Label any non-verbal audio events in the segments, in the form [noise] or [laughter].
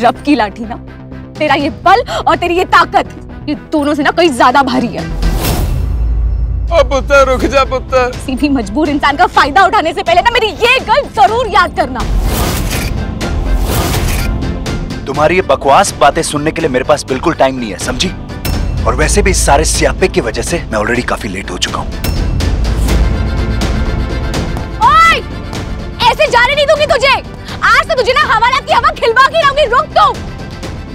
रब की लाठी ना। तेरा ये बल और तेरी ये ताकत ये दोनों से ना कहीं ज़्यादा भारी है। ओ पुत्र रुक जा पुत्र। किसी भी मजबूर इंसान का फ़ायदा उठाने से पहले ना मेरी ये गल ज़रूर याद करना। तुम्हारी ये बकवास बातें सुनने के लिए मेरे पास बिल्कुल टाइम नहीं है समझी? और वैसे भी इस सारे स्यापे की वजह से मैं ऑलरेडी काफ़ी लेट हो चुका हूँ। ऐसे जाने नहीं दूँगी तुझे। आज से तुझे ना हवाला की हवा खिलवा के रहूँगी रुक तो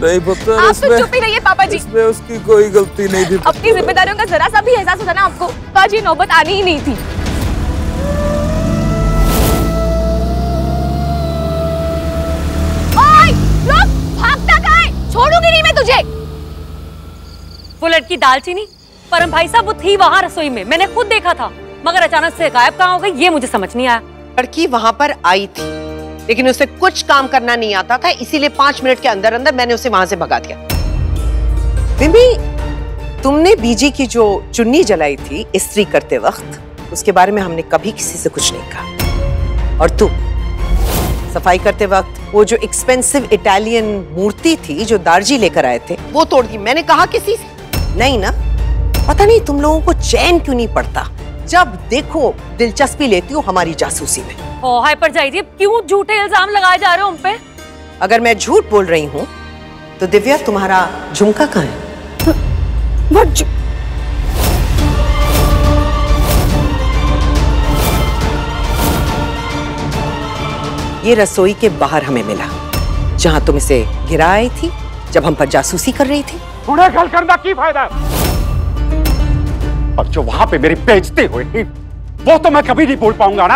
नहीं पुत्र आप तो चुप ही रहिए पापा जी इसमें उसकी कोई गलती नहीं थी अपनी जिम्मेदारियों का जरा सा भी एहसास होता ना आपको तो आज ये नौबत आनी ही नहीं थी ओए! रुक! भागता कहाँ? छोड़ूँगी नहीं मैं तुझे वो लड़की दालचीनी परम भाई साहब वो थी वहाँ रसोई में मैंने खुद देखा था मगर अचानक से गायब कहाँ हो गई ये मुझे समझ नहीं आया लड़की वहाँ पर आई थी लेकिन उसे कुछ काम करना नहीं आता था इसीलिए पाँच मिनट के अंदर अंदर मैंने उसे वहाँ से भगा दिया। बिम्बी तुमने बीजी की जो चुन्नी जलाई थी इस्त्री करते वक्त उसके बारे में हमने कभी किसी से कुछ नहीं कहा। और तू सफ़ाई करते वक्त वो जो एक्सपेंसिव इटालियन मूर्ति थी जो दार्जी लेकर आए थे वो तोड़ दी। मैंने कहा किसी से? नहीं ना? पता नहीं तुम लोगों को चैन क्यों नहीं पड़ता? जब देखो दिलचस्पी लेती हो हमारी जासूसी में। ओ हाइपर जाइए क्यों झूठे इल्ज़ाम लगाए जा रहे हो उन पे? अगर मैं झूठ बोल रही हूँ तो दिव्या तुम्हारा झुमका कहाँ है? ये रसोई के बाहर हमें मिला जहाँ तुम इसे गिरा आई थी जब हम पर जासूसी कर रही थी। उन्हें गल करना की फ़ायदा? और जो वहाँ पे मेरी बेइज्जती हुई थी वो तो मैं कभी नहीं भूल पाऊँगा ना।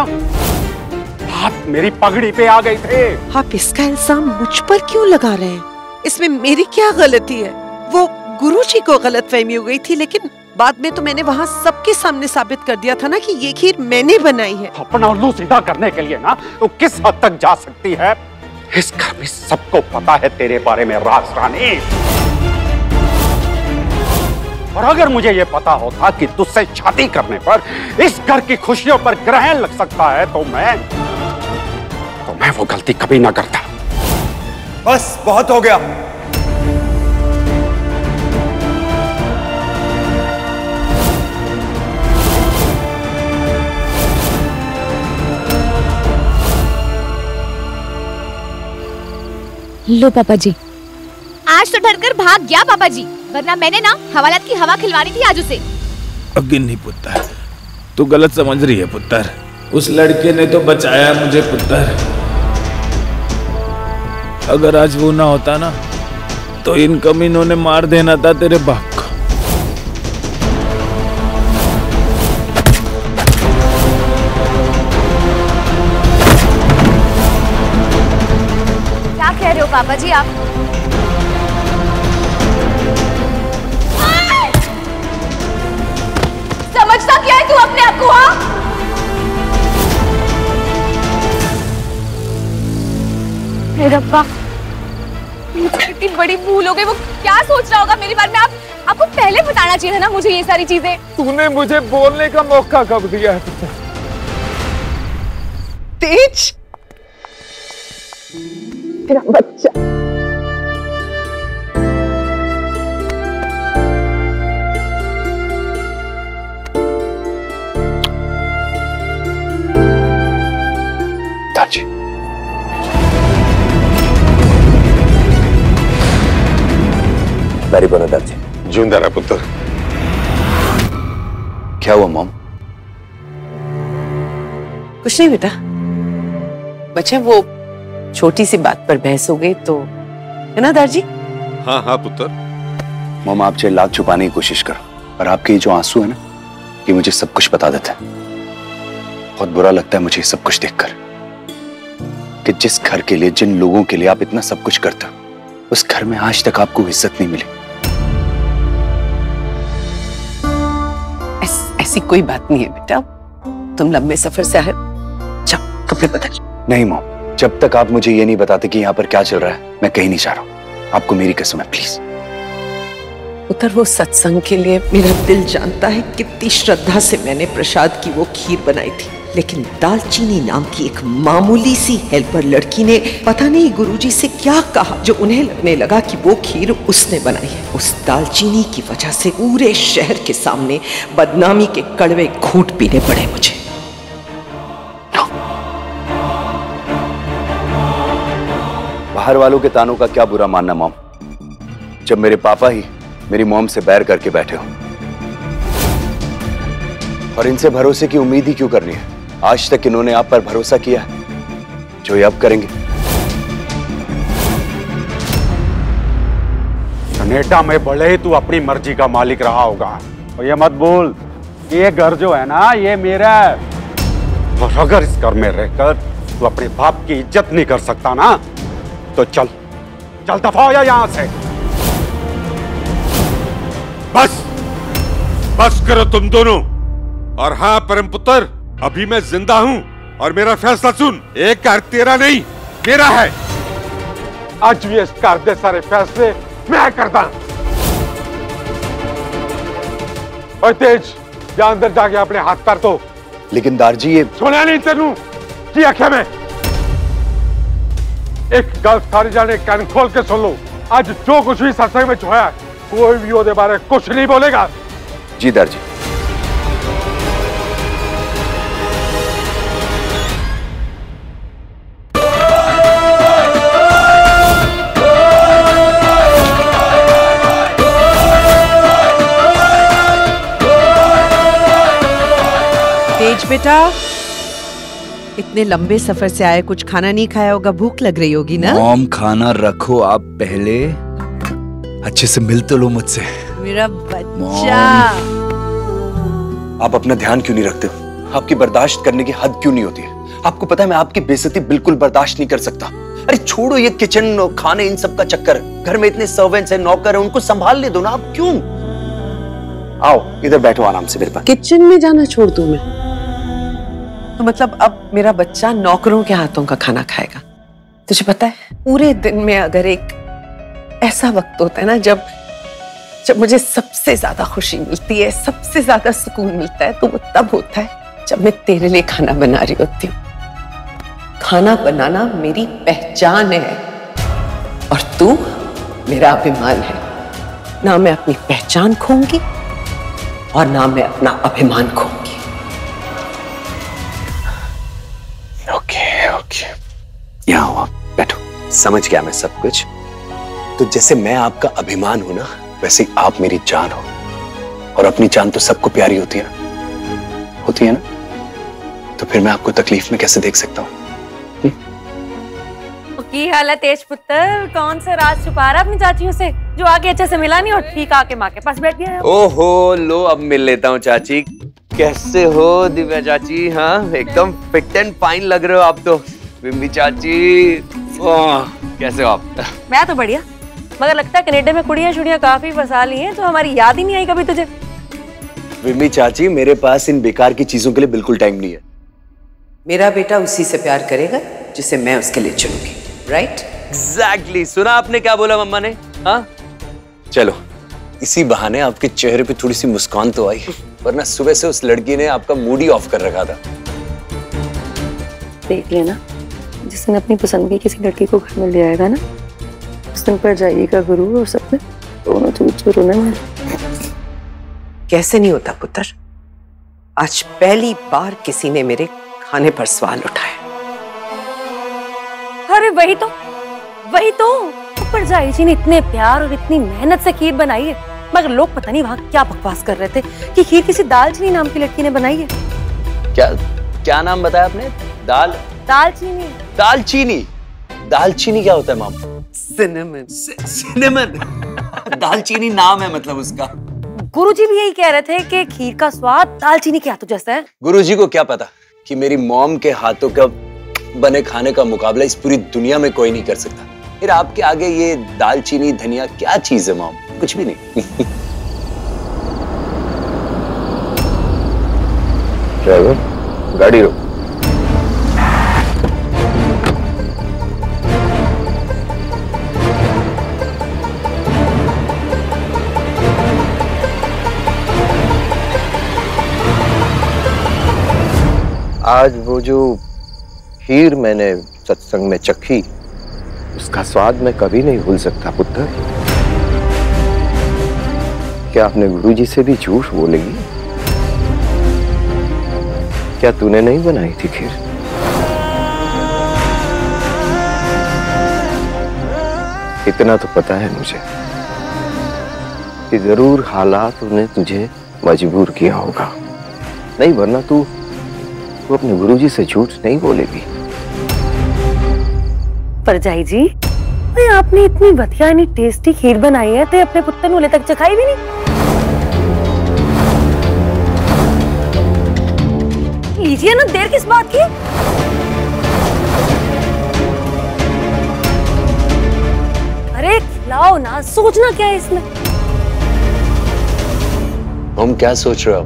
हाथ मेरी पगड़ी पे आ गए थे। आप इसका इल्ज़ाम मुझ पर क्यों लगा रहे हैं? इसमें मेरी क्या गलती है? वो गुरु जी को गलत फहमी हो गई थी लेकिन बाद में तो मैंने वहाँ सबके सामने साबित कर दिया था ना कि ये खीर मैंने बनाई है। अपना उल्लू सीधा करने के लिए ना तो किस हद तक जा सकती है? इस घर में सबको पता है तेरे बारे में राज रानी। और अगर मुझे ये पता होता कि तुझसे शादी करने पर इस घर की खुशियों पर ग्रहण लग सकता है तो मैं तो मैं वो गलती कभी ना करता। बस बहुत हो गया। लो पापा जी। आज तो डर कर भाग गया पापा जी। वरना मैंने ना हवालात की हवा खिलवानी थी आज उसे। अगिन नहीं पुत्र। तू गलत समझ रही है पुत्र। उस लड़के ने तो बचाया मुझे पुत्र। अगर आज वो ना होता ना तो इन कमीनों ने मार देना था तेरे बाप को। क्या कह रहे हो पापा जी आप? मुझसे कितनी बड़ी भूल हो गई वो क्या सोच रहा होगा मेरे बारे में? आप आपको पहले बताना चाहिए था ना मुझे ये सारी चीज़ें। तूने मुझे बोलने का मौका कब दिया? है तेज? मेरा बच्चा। दाजी मेरी बनो दाजी ज़िंदा रहा पुत्र क्या हुआ मॉम कुछ नहीं बेटा। बच्चा वो छोटी सी बात पर बहस हो गई तो है ना दारजी हाँ हाँ पुत्र। मॉम आप चाहे लाख छुपाने की कोशिश करो और आपके ये जो आँसू है ना ये मुझे सब कुछ बता देते हैं। बहुत बुरा लगता है मुझे ये सब कुछ देखकर कि जिस घर के लिए जिन लोगों के लिए आप इतना सब कुछ करते हो उस घर में आज तक आपको इज़्ज़त नहीं मिली। ऐस, कोई बात नहीं है बेटा। तुम लंबे सफ़र से आए जाओ कपड़े बदल। नहीं मॉम जब तक आप मुझे ये नहीं बताते कि यहाँ पर क्या चल रहा है मैं कहीं नहीं जा रहा हूँ। आपको मेरी कसम है प्लीज़ उतर वो सत्संग के लिए मेरा दिल जानता है कितनी श्रद्धा से मैंने प्रसाद की वो खीर बनाई थी। लेकिन दालचीनी नाम की एक मामूली सी हेल्पर लड़की ने पता नहीं गुरुजी से क्या कहा जो उन्हें लगने लगा कि वो खीर उसने बनाई है। उस दालचीनी की वजह से पूरे शहर के सामने बदनामी के कड़वे घूट पीने पड़े मुझे। बाहर वालों के तानों का क्या बुरा मानना, मॉम? जब मेरे पापा ही मेरी मॉम से बैर करके बैठे हो। और इनसे भरोसे की उम्मीद ही क्यों करनी है? आज तक इन्होंने आप पर भरोसा किया जो ये अब करेंगे। कनेडा में बड़े ही तू अपनी मर्ज़ी का मालिक रहा होगा, और ये मत बोल, ये घर जो है ना, ये मेरा है। और अगर इस घर में रहकर तू अपने बाप की इज़्ज़त नहीं कर सकता ना तो चल चल दफ़ा हो यहाँ से। बस करो तुम दोनों। और हाँ परम पुत्र अभी मैं ज़िंदा हूँ और मेरा फैसला सुन। एक घर तेरा नहीं मेरा है। आज भी इस घर दे सारे फैसले मैं करता। और तेज या अंदर जाके अपने हाथ पैर तो। लेकिन दारजी ये सुना नहीं तेनू? की आख्या मैं? एक गल सारी जाने कान खोल के सुन लो। आज जो कुछ भी सत्संग में होया कोई भी ओदे बारे कुछ नहीं बोलेगा। जी दारजी। तेज बेटा इतने लंबे सफ़र से आए कुछ खाना नहीं खाया होगा भूख लग रही होगी ना? मॉम खाना रखो आप पहले। अच्छे से मिल तो लो मुझसे। मेरा बच्चा। आप अपना ध्यान क्यों नहीं रखते हो? आपकी बर्दाश्त करने की हद क्यों नहीं होती है? आपको पता है मैं आपकी बेइज्जती बिल्कुल बर्दाश्त नहीं कर सकता। अरे छोड़ो ये किचन खाने इन सब का चक्कर। घर में इतने सर्वेंट्स हैं नौकर हैं उनको संभाल ले दो ना आप क्यों? आओ इधर बैठो आराम से मेरे पास। किचन में जाना छोड़ दूँ मैं। तो मतलब अब मेरा बच्चा नौकरों के हाथों का खाना खाएगा। तुझे पता है पूरे दिन में अगर एक ऐसा वक्त होता है ना जब जब मुझे सबसे ज़्यादा खुशी मिलती है, सबसे ज़्यादा सुकून मिलता है तो वो तब होता है जब मैं तेरे लिए खाना बना रही होती हूँ। खाना बनाना मेरी पहचान है और तू मेरा अभिमान है। ना मैं अपनी पहचान खोऊँगी और ना मैं अपना अभिमान खोऊँगी। ओके ओके यहाँ आप बैठो। समझ गया मैं सब कुछ। तो जैसे मैं आपका अभिमान हूँ ना वैसे आप मेरी जान हो। और अपनी जान तो सबको प्यारी होती है ना? होती है ना? तो फिर मैं आपको तकलीफ़ में कैसे देख सकता हूँ? की हाल है तेज पुत्र? कौन सा राज छुपा रहा अपनी चाचियों से जो आगे अच्छे से मिला नहीं और ठीक आके माँ के पास बैठ गया है? ओहो लो अब मिल लेता हूँ चाची। कैसे हो दिव्या चाची? हाँ एकदम फिट एंड फाइन लग रहे हो आप तो। बिम्बी चाची ओह, कैसे हो आप? मैं तो बढ़िया। मगर लगता है कनेडा में कुड़ियाँ शुड़ियाँ काफ़ी फंसा ली हैं तो हमारी याद ही नहीं आई कभी तुझे। विम्मी चाची मेरे पास इन बेकार की चीज़ों के लिए बिल्कुल टाइम नहीं है। मेरा बेटा उसी से प्यार करेगा जिसे मैं उसके लिए चुनूँगी राइट एग्जैक्टली सुना आपने क्या बोला मम्मा ने? हाँ? चलो इसी बहाने आपके चेहरे पे थोड़ी सी मुस्कान तो आई वरना सुबह से उस लड़की ने आपका मूड ही ऑफ़ कर रखा था। देख लेना जिसने अपनी पसंद की किसी लड़की को घर में ले आएगा ना दिन पर जाइएगा गुरु और सपने दोनों चूर चूर होने वाले कैसे नहीं होता पुत्र? आज पहली बार किसी ने मेरे खाने पर सवाल उठाया। अरे वही तो वही तो। ऊपर जाई जी ने इतने प्यार और इतनी मेहनत से खीर बनाई है। मगर लोग पता नहीं वहाँ क्या बकवास कर रहे थे कि खीर किसी दालचीनी नाम की लड़की ने बनाई है। क्या क्या नाम बताया आपने? दाल? दालचीनी दालचीनी दालचीनी क्या होता है माम? सिनेमन सिनेमन [laughs] दालचीनी नाम है मतलब उसका। गुरुजी भी यही कह रहे थे कि खीर का स्वाद दालचीनी के हाथों जैसा है। गुरुजी को क्या पता कि मेरी मॉम के हाथों का बने खाने का मुकाबला इस पूरी दुनिया में कोई नहीं कर सकता। फिर आपके आगे ये दालचीनी धनिया क्या चीज़ है मॉम? कुछ भी नहीं। [laughs] ड्राइवर गाड़ी रोक। आज वो जो खीर मैंने सत्संग में चखी, उसका स्वाद मैं कभी नहीं भूल सकता, पुत्र। क्या आपने गुरुजी से भी झूठ बोलेगी? क्या तूने नहीं बनाई थी खीर? इतना तो पता है मुझे कि ज़रूर हालात ने तुझे मजबूर किया होगा। नहीं, वरना तू तू अपने गुरुजी से झूठ नहीं बोलेगी। परजाई जी भाई आपने इतनी बढ़िया इतनी टेस्टी खीर बनाई है ते अपने पुत्र नूले तक चखाई भी नहीं। लीजिए ना देर किस बात की? अरे खिलाओ ना सोचना क्या है इसमें? हम क्या सोच रहे हो?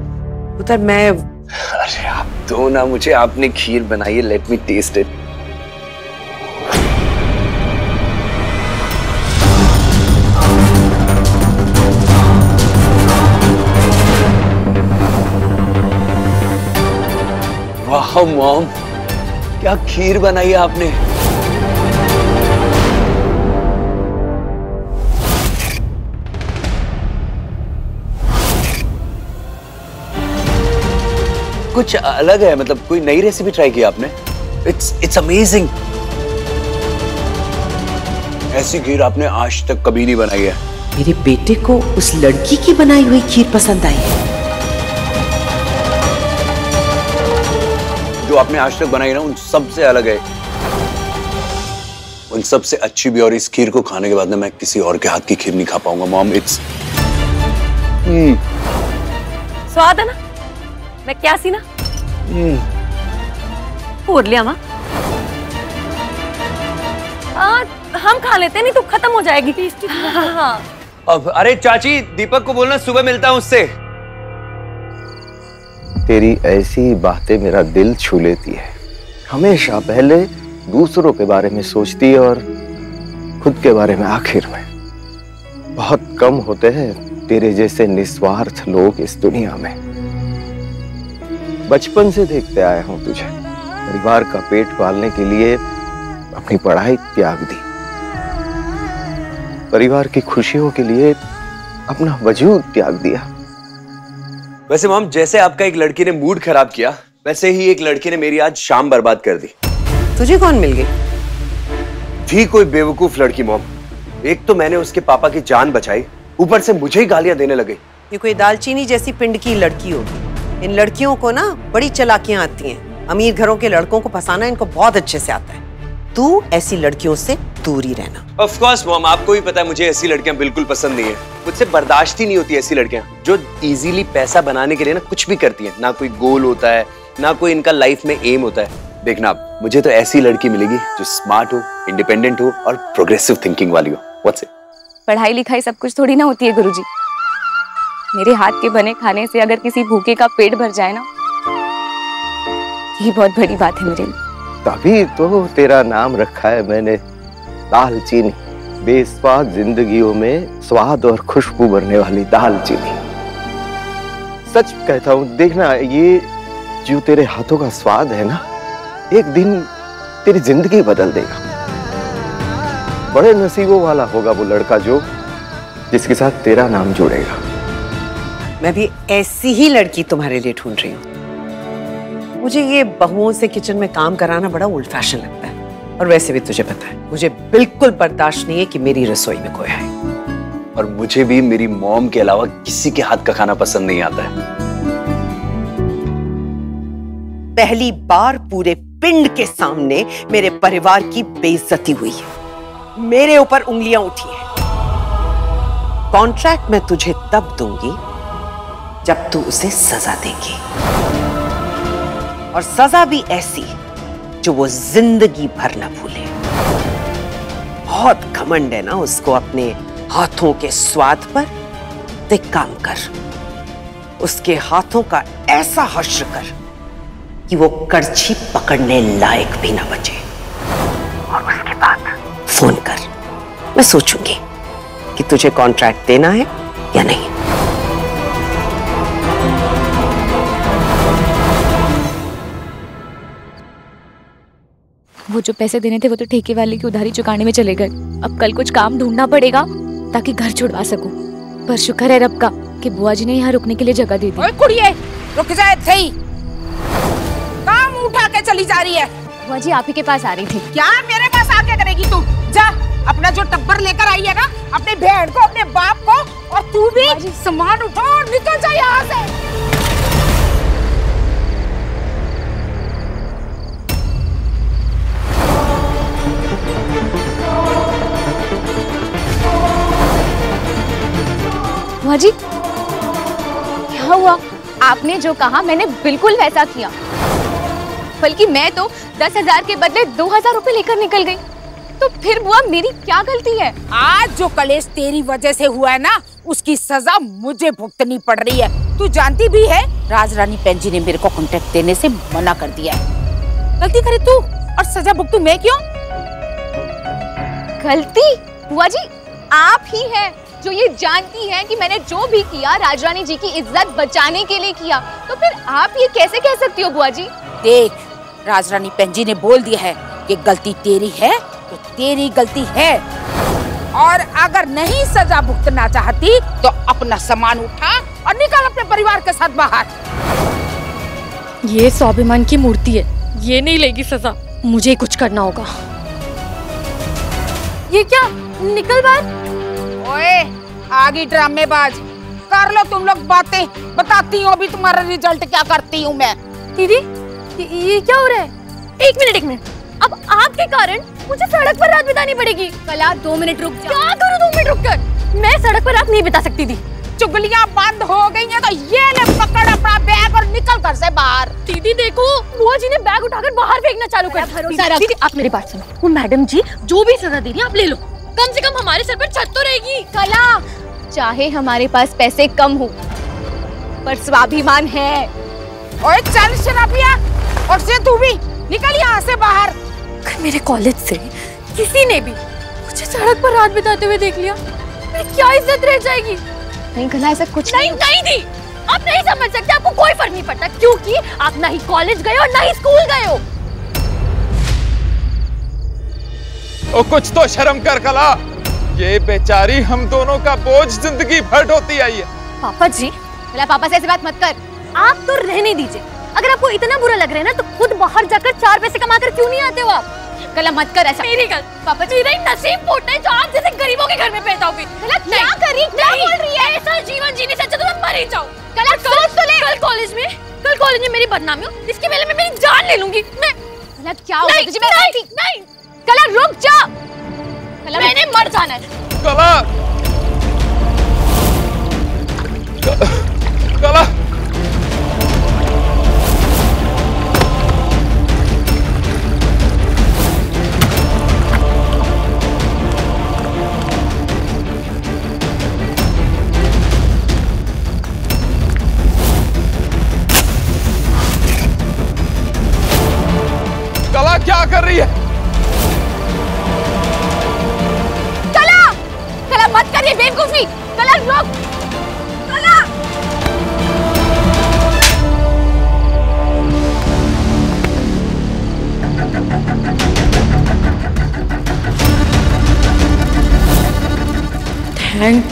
पुत्र मैं अरे आप दो ना मुझे आपने खीर बनाई है लेट मी टेस्ट इट वाह मॉम क्या खीर बनाई है आपने? कुछ अलग है मतलब कोई नई रेसिपी ट्राई की आपने? इट्स इट्स अमेजिंग ऐसी खीर आपने आज तक कभी नहीं बनाई है। मेरे बेटे को उस लड़की की बनाई हुई खीर पसंद आई है। जो आपने आज तक बनाई ना उन सबसे अलग है। उन सबसे अच्छी भी और इस खीर को खाने के बाद ना मैं किसी और के हाथ की खीर नहीं खा पाऊँगा मॉम। इट्स स्वाद है ना? मैं क्या सी ना पूर लिया माँ। आ, हम खा लेते नहीं तो खत्म हो जाएगी। हाँ, हाँ। अब अरे चाची दीपक को बोलना सुबह मिलता हूँ उससे। तेरी ऐसी बातें मेरा दिल छू लेती है। हमेशा पहले दूसरों के बारे में सोचती है और खुद के बारे में आखिर में। बहुत कम होते हैं तेरे जैसे निस्वार्थ लोग इस दुनिया में। बचपन से देखते आया हूँ तुझे। परिवार का पेट पालने के लिए अपनी पढ़ाई त्याग दी। परिवार की खुशियों के लिए अपना वजूद त्याग दिया। वैसे मॉम जैसे आपका एक लड़की ने मूड खराब किया वैसे ही एक लड़की ने मेरी आज शाम बर्बाद कर दी। तुझे कौन मिल गई? थी कोई बेवकूफ़ लड़की मॉम। एक तो मैंने उसके पापा की जान बचाई ऊपर से मुझे ही गालियाँ देने लगे। ये कोई दालचीनी जैसी पिंड की लड़की होगी। इन लड़कियों को ना बड़ी चलाकियाँ आती हैं। अमीर घरों के लड़कों को फंसाना इनको बहुत अच्छे से आता है। तू ऐसी लड़कियों से दूर ही रहना। ऑफ़ कोर्स मॉम आपको भी पता है मुझे ऐसी लड़कियाँ बिल्कुल पसंद नहीं है। मुझसे बर्दाश्त ही नहीं होती ऐसी लड़कियाँ जो इजीली पैसा बनाने के लिए ना कुछ भी करती हैं। ना कोई गोल होता है ना कोई इनका लाइफ में एम होता है। देखना आप मुझे तो ऐसी लड़की मिलेगी जो स्मार्ट हो इंडिपेंडेंट हो और प्रोग्रेसिव थिंकिंग वाली हो। व्हाट्स इट पढ़ाई लिखाई सब कुछ थोड़ी ना होती है गुरुजी। मेरे हाथ के बने खाने से अगर किसी भूखे का पेट भर जाए ना, ये बहुत बड़ी बात है मेरे लिए। तभी तो तेरा नाम रखा है मैंने। दालचीनी बेस्वाद जिंदगियों में स्वाद और खुशबू भरने वाली दालचीनी सच कहता हूँ, देखना, ये जो तेरे हाथों का स्वाद है ना, एक दिन तेरी ज़िंदगी बदल देगा। बड़े नसीबों वाला होगा वो लड़का जो, जिसके साथ तेरा नाम जुड़ेगा। मैं भी ऐसी ही लड़की तुम्हारे लिए ढूंढ रही हूँ। मुझे ये बहुओं से किचन में काम कराना बड़ा ओल्ड फ़ैशन लगता है। और वैसे भी तुझे पता है मुझे बिल्कुल बर्दाश्त नहीं है कि मेरी रसोई में कोई आए और मुझे भी मेरी मॉम के अलावा किसी के हाथ का खाना पसंद नहीं आता है। पहली बार पूरे पिंड के सामने मेरे परिवार की बेइज्जती हुई है। मेरे ऊपर उंगलियाँ उठी हैं। कॉन्ट्रैक्ट मैं तुझे तब दूँगी जब तू उसे सजा देगी। और सजा भी ऐसी जो वो ज़िंदगी भर ना भूले। बहुत घमंड है ना उसको अपने हाथों के स्वाद पर? ते काम कर। उसके हाथों का ऐसा हश्र कर कि वो करछी पकड़ने लायक भी ना बचे। और उसके बाद फ़ोन कर। मैं सोचूँगी कि तुझे कॉन्ट्रैक्ट देना है या नहीं। वो जो पैसे देने थे वो तो ठेके वाले की उधारी चुकाने में चले गए। अब कल कुछ काम ढूंढना पड़ेगा ताकि घर छुड़वा सकूँ। पर शुक्र है रब का कि बुआ जी ने यहाँ रुकने के लिए जगह दे दी। ओए कुड़िए रुक जाए थे काम उठा के चली जा रही है। बुआ जी आप ही के पास आ रही थी। क्या मेरे पास आके करेगी तू? जा अपना जो टब्बर लेकर आई है ना अपने बहन को अपने बाप को और तू भी सामान उठा और निकल जा यहाँ से। बुआ जी? क्या हुआ? आपने जो कहा मैंने बिल्कुल वैसा किया। बल्कि मैं तो दस हज़ार के बदले दो हज़ार रूपए लेकर निकल गई। तो फिर बुआ मेरी क्या गलती है? आज जो कलेश तेरी वजह से हुआ है ना उसकी सजा मुझे भुगतनी पड़ रही है। तू जानती भी है राज रानी पेंजी ने मेरे को कॉन्ट्रैक्ट देने से मना कर दिया है। गलती करे तू? और सजा भुगतू मैं क्यों? गलती? बुआ जी आप ही हैं। जो ये जानती हैं कि मैंने जो भी किया राजरानी जी की इज़्ज़त बचाने के लिए किया। तो फिर आप ये कैसे कह सकती हो बुआ जी? देख राजरानी पेंजी ने बोल दिया है कि गलती तेरी है तो तेरी गलती है। और अगर नहीं सजा भुगतना चाहती तो अपना सामान उठा और निकल अपने परिवार के साथ बाहर। ये स्वाभिमान की मूर्ति है। ये नहीं लेगी सजा। मुझे कुछ करना होगा। ये क्या निकल बाहर? ओए आगे ड्रामेबाज। कर लो तुम लोग बातें बताती हूँ अभी तुम्हारा रिज़ल्ट क्या करती हूँ मैं। दीदी ये, क्या हो रहा है? एक मिनट एक मिनट। अब आपके कारण मुझे सड़क पर रात बितानी पड़ेगी। कला दो मिनट रुक जाओ। क्या करूँ दो मिनट रुक कर? मैं सड़क पर रात नहीं बिता सकती थी। चुगलियाँ बंद हो गई हैं तो ये ले पकड़ अपना बैग और निकल कर से बाहर। दीदी देखो बुआ जी ने बैग उठाकर बाहर फेंकना चालू कर आप मेरी बात सुनो। वो मैडम जी जो भी सजा दे रही है आप ले लो। कम से कम हमारे सर पर छत तो रहेगी। कला चाहे हमारे पास पैसे कम हो पर स्वाभिमान है। ओए चल शराबिया और से तू भी निकल यहाँ से बाहर। मेरे कॉलेज से किसी ने भी मुझे सड़क पर रात बिताते हुए देख लिया। मेरी क्या इज़्ज़त रह जाएगी? नहीं कला ऐसा कुछ नहीं नहीं। दी। आप नहीं समझ सकते आपको कोई फ़र्क नहीं पड़ता क्योंकि आप ना ही कॉलेज गए हो ना ही स्कूल गए हो। ओ कुछ तो शर्म कर कला ये बेचारी हम दोनों का बोझ ज़िंदगी भर ढोती आई है। पापा जी कला पापा से ऐसी बात मत कर। आप तो रहने दीजिए। अगर आपको इतना बुरा लग रहा है ना तो खुद बाहर जाकर चार पैसे कमाकर क्यों नहीं आते हो आप? कला मत कर ऐसा मेरी गल पापा जी मेरा नसीब फूटा है जो आप जैसे गरीबों के घर में पैदा होगी कला क्या कर रही क्या बोल रही है? ऐसा जीवन जीने से अच्छा तो मैं मर ही जाऊँ कला सोच तो ले। कल कॉलेज में कल कॉलेज में मेरी बदनामी हो इसके पहले मैं मेरी जान ले लूँगी। मैं कला क्या हो नहीं, तुझे? मैं नहीं, नहीं। कला रुक जा। कला मैंने मर जाना है। कला कला। कला।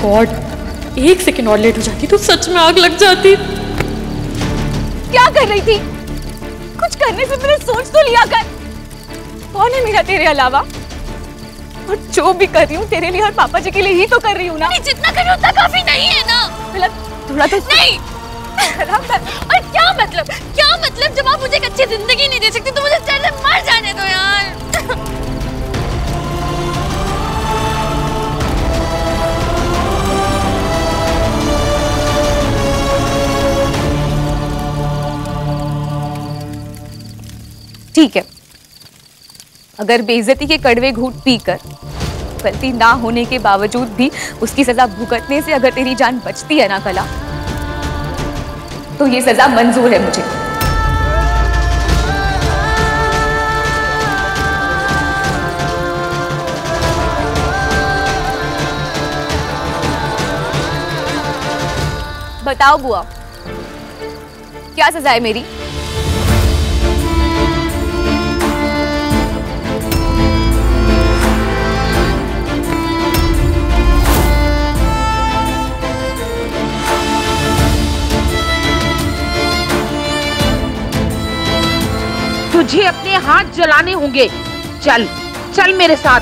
गॉड एक सेकंड और लेट हो जाती तो सच में आग लग जाती। क्या कर रही थी? कुछ करने से पहले सोच तो लिया कर। कौन है मेरा तेरे अलावा? और जो भी कर रही हूँ तेरे लिए और पापा जी के लिए ही तो कर रही हूँ ना। जितना करी उतना काफ़ी नहीं है ना। मतलब थोड़ा तो नहीं। और क्या मतलब? क्या मतलब? जब आप मुझे एक अच्छी ज़िंदगी नहीं दे सकते तो मुझे मर जाने दो यार। अगर बेइज्जती के कड़वे घूट पीकर, गलती ना होने के बावजूद भी उसकी सजा भुगतने से अगर तेरी जान बचती है ना कला तो ये सजा मंजूर है मुझे। बताओ बुआ, क्या सजा है मेरी? तुझे अपने हाथ जलाने होंगे। चल चल मेरे साथ।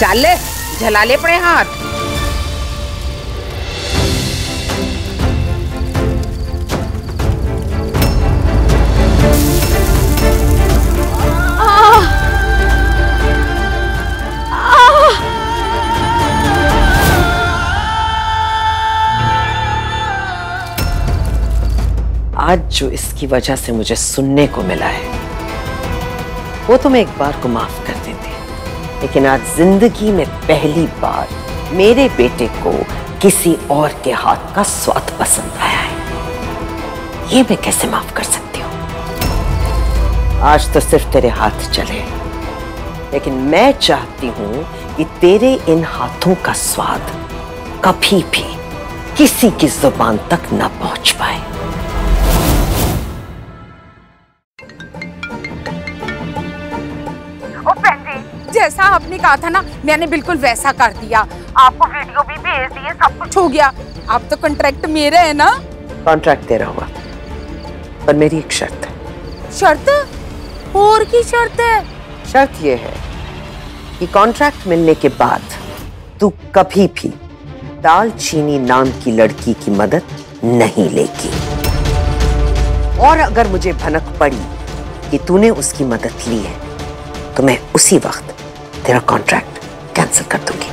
चल जला ले अपने हाथ। आज जो इसकी वजह से मुझे सुनने को मिला है, वो तो मैं एक बार को माफ़ कर देती लेकिन आज ज़िंदगी में पहली बार मेरे बेटे को किसी और के हाथ का स्वाद पसंद आया है। ये मैं कैसे माफ़ कर सकती हूँ? आज तो सिर्फ़ तेरे हाथ चले। लेकिन मैं चाहती हूँ कि तेरे इन हाथों का स्वाद कभी भी किसी की ज़ुबान तक ना पहुँच पाए। जैसा आपने कहा था ना मैंने बिल्कुल वैसा कर दिया। आपको वीडियो भी भेज दिए सब कुछ हो गया। अब तो कॉन्ट्रैक्ट मेरा है ना? कॉन्ट्रैक्ट तेरा हुआ पर मेरी एक शर्त है। शर्त? और की शर्त है? शर्त यह है कि कॉन्ट्रैक्ट मिलने के बाद तू कभी भी दाल चीनी नाम की लड़की की मदद नहीं लेगी। और अगर मुझे भनक पड़ी कि तूने उसकी मदद ली है तो मैं उसी वक्त तेरा कॉन्ट्रैक्ट कैंसिल कर दूँगी।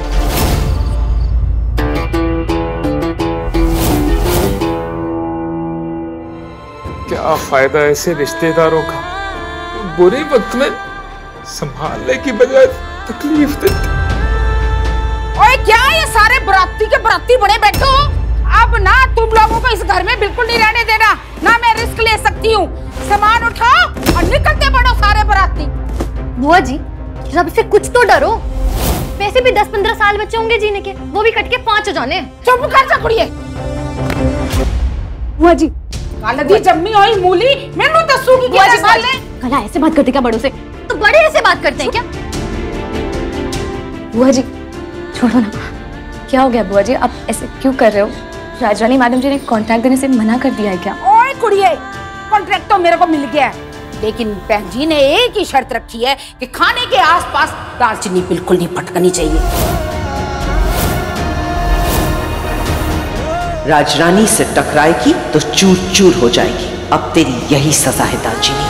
क्या फ़ायदा ऐसे रिश्तेदारों का? बुरे वक्त में संभालने की बजाय तकलीफ़ देते ओए क्या ये सारे बराती के बराती बड़े बैठे हो? अब ना तुम लोगों को इस घर में बिल्कुल नहीं रहने देना। ना मैं रिस्क ले सकती हूँ। सामान उठाओ और निकलते बढ़ो सारे बराती। बुआ जी रब से कुछ तो डरो। वैसे भी दस पंद्रह साल बच्चे होंगे जीने के। वो भी कट के पाँच हो जाने। चुप कर कुड़िए। बुआ जी। कल दी जम्मी हुई मूली। मैनू बुआ जी, क्या कला। ऐसे बात करते क्या बड़ों से? तो बड़े ऐसे बात करते हैं क्या? बुआ जी छोड़ो ना। क्या हो गया बुआ जी? आप ऐसे क्यों कर रहे हो? राजरानी मैडम जी ने कॉन्ट्रैक्ट देने से मना कर दिया है क्या? ओए कुड़िए कॉन्ट्रैक्ट तो मेरे को मिल गया है। लेकिन बहन जी ने एक ही शर्त रखी है कि खाने के आसपास दालचीनी बिल्कुल नहीं पटकनी चाहिए। राजरानी से टकराएगी तो चूर चूर हो जाएगी। अब तेरी यही सजा है दालचीनी।